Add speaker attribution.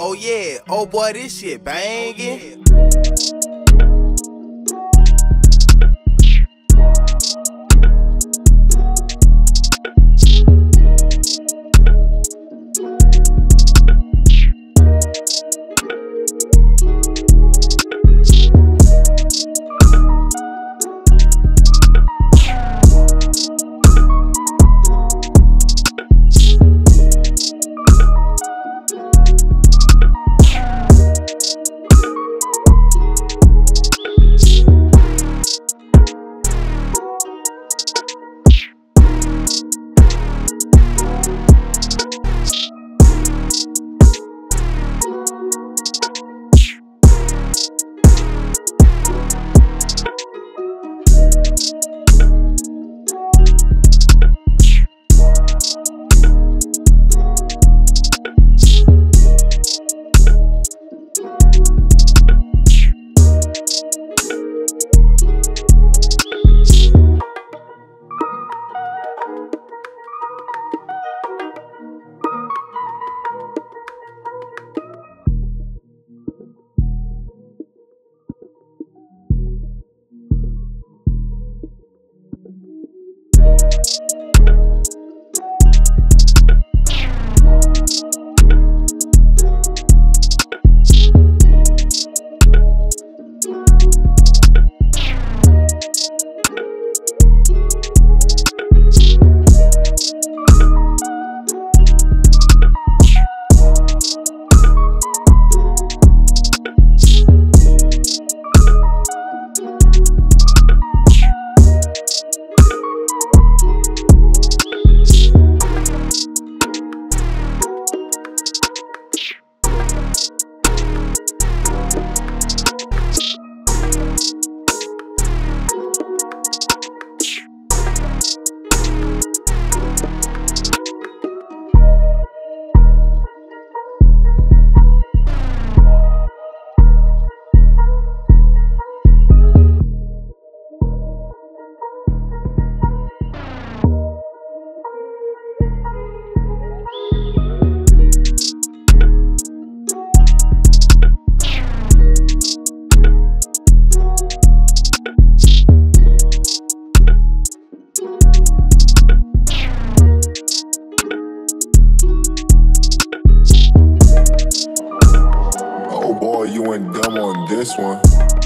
Speaker 1: Oh, yeah, oh boy, this shit banging.
Speaker 2: I'm on this one.